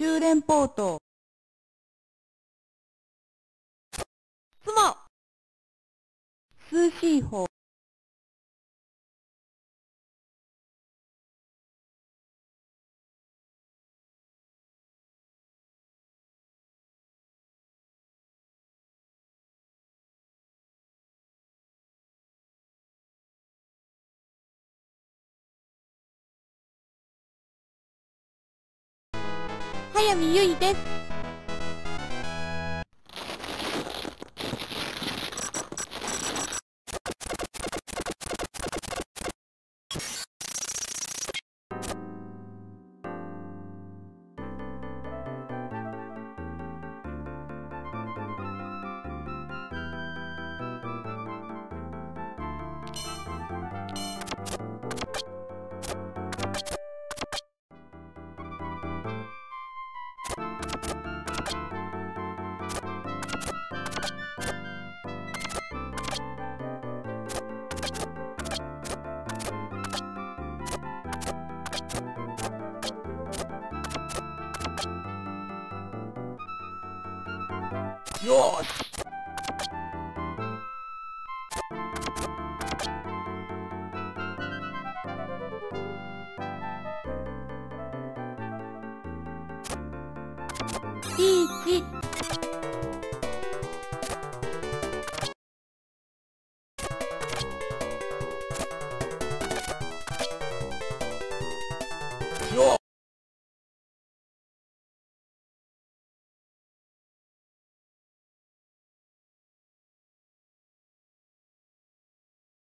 中連ポート。つも通信法早見ゆいです。よしピーチ